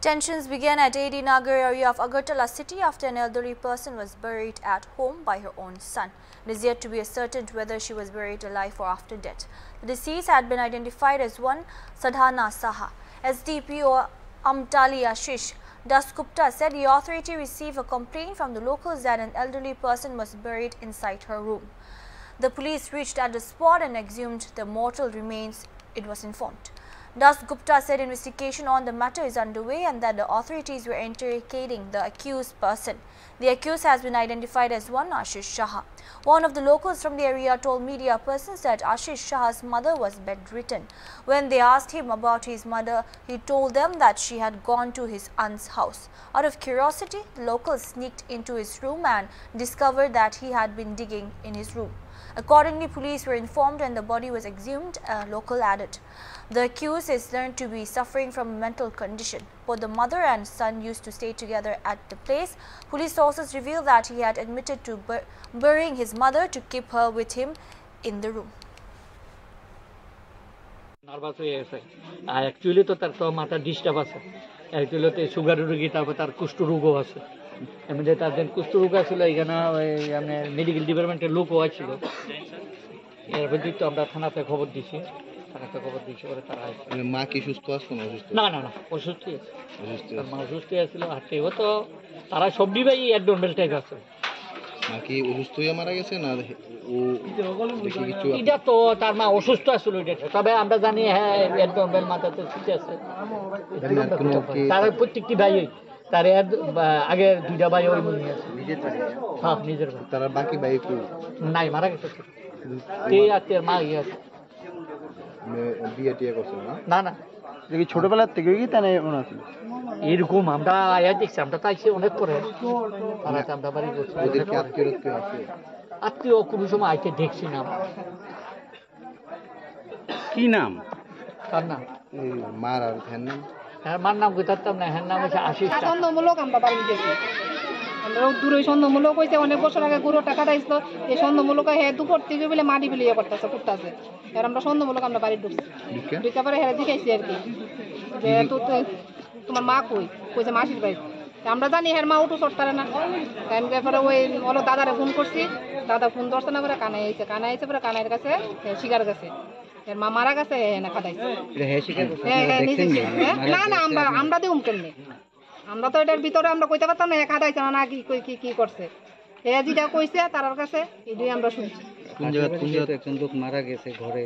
Tensions began at AD Nagar area of Agartala city after an elderly person was buried at home by her own son. It is yet to be ascertained whether she was buried alive or after death. The deceased had been identified as one Sadhana Saha. SDPO Amtali Ashish Das Gupta said the authority received a complaint from the locals that an elderly person was buried inside her room. The police reached at the spot and exhumed the mortal remains, it was informed. Das Gupta said investigation on the matter is underway and that the authorities were interrogating the accused person. The accused has been identified as one Ashish Shah. One of the locals from the area told media persons that Ashish Shah's mother was bedridden. When they asked him about his mother, he told them that she had gone to his aunt's house. Out of curiosity, the locals sneaked into his room and discovered that he had been digging in his room. Accordingly, police were informed and the body was exhumed, a local added. The accused is learned to be suffering from a mental condition. Both the mother and son used to stay together at the place. Police sources reveal that he had admitted to bur burying his mother to keep her with him in the room. Nervous হয়ে গেছে আর actually তো তার তো মাথা disturb আছে actually sugar রোগী তারপর তার কুষ্ঠরোগও আছে। এমনি তার যে কুষ্ঠ রোগ আছিল এখানে মানে মেডিকেল ডিপার্টমেন্টের লোকও আছিল। এরপর তো আমরা থানাতে খবর দিছি। থানাতে খবর দিছি পরে তারা আসছে। মানে মা কি সুস্থ আছে না অসুস্থ? না না না অসুস্থই আছে। অসুস্থ মা অসুস্থই আসছিল হাঁটতে। তো তারা সব ডিবাই অ্যাডনমেন্ট টাইপ আছে। মা কি অসুস্থ হয়ে মারা গেছে না ও দেখি কিছু এটা তো তার মা অসুস্থ আছিল তবে আমরা জানি হ্যাঁ মাথাতে আছে। কি তার প্রত্যেকটি ভাই তার এর- বা- দুইটা ভাই ওই মনে আছে। হ্যাঁ? নিজের ভাই। তারা বাকি ভাই একটু নাই মারা গেছে। এই আত্মীয় মা ইয়ে আছে। বিয়ে টিয়ে করছে না? না না। দেখি ছোটবেলার থেকে কি তাই মনে আছে? এরকম আমরা আয়া দেখছি আমরা তো আইসি অনেক করে আমরা বাড়ি করছি আত্মীয় কেউ আছে? আত্মীয় কোনো সময় আইতে দেখছি না কি নাম? তার নাম? মার আর ধ্যান নাম? হ্যাঁ মার নাম কি তার নাম হ্যাঁ নাম হচ্ছে আশিস। সন্দেহমূলক আমরা বাড়ি গেছি। আমরা দূরে সন্দেহমূলক হয়েছে অনেক বছর আগে গরু টাকা দিয়েছিল। এই সন্দেহমূলক হ্যাঁ দুপুর থেকে বলে মাটি বিলি ইয়ে করতেছে করতেছে আর আমরা সন্দেহমূলক আমরা বাড়ি ঢুকছি। বিকা ঢুকে পরে হ্যাঁ দেখাইছি আর কি। যে তো তো- তোমার মা কই? কইছে মাসির বাড়ি। তা আমরা জানি হ্যাঁ মা উঠু চট পারে না। তাই আমি ওই হলো দাদারে ফোন করছি। দাদা ফোন ধরছে না পরে কানাই আইছে। কানাই আইছে পরে কানাইয়ের কাছে শিকার গেছে। এর মা মারা গেছে না খাদাইছে। হ্যাঁ হ্যাঁ হ্যাঁ? না? না আমরা আমরা তো এটার ভিতরে আমরা কইতে পারতাম না কি কই- কি কি করছে? এ যেটা কইছে তার কাছে এটাই আমরা শুনছি। কোন জায়গা কোন জায়গা একজন লোক মারা গেছে ঘরে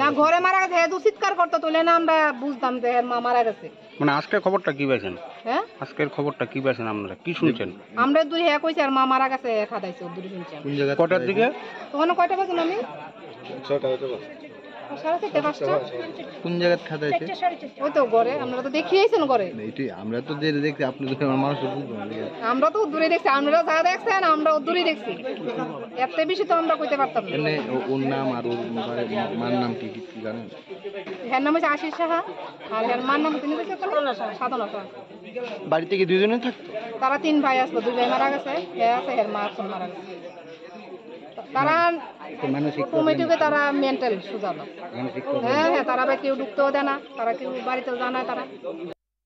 না ঘরে মারা গেছে হে দু চিৎকার করতো তুলে না আমরা বুঝতাম যে মা মারা গেছে। মানে আজকের খবরটা কি পাইছেন? হ্যাঁ? আজকের খবরটা কি পাইছেন আপনারা? কি শুনছেন? আমরা দুই হ্যাঁ কইছে আর মা মারা গেছে এক হাদাইছে শুনছি কোন জায়গা কটার দিকে? তখন কয়টা বাজে আমি সাড়ে চারটে পাঁচটা কোন জায়গা খাদাইছে ওই তো ঘরে আমরা তো দেখিয়েছেন ঘরে। এটাই আমরা তো যে দেখছি আপনি তো আমার মানুষ তো বুঝব না, ঠিক আছে? আমরা তো দূরে দেখছি আমরা যা দেখছেন আমরা দূরে দেখছি। বেশি তো আমরা কইতে পারতাম না। ওর নাম আর ওর মার নাম কি কি কি জানেন? হ্যার নাম হচ্ছে আশিস সাহা আর মার নাম তিনি বলছে সাধনা সাহা। বাড়ি থেকে দুজনে থাকতো? তারা তিন ভাই আসলো দুই ভাই মারা গেছে হে আছে মা মারা গেছে। তারা কমিটিকে তারা মেন্টাল সুজালো হ্যাঁ হ্যাঁ তারা কেউ ঢুকতেও দেয় না তারা কেউ বাড়িতেও জানায় তারা।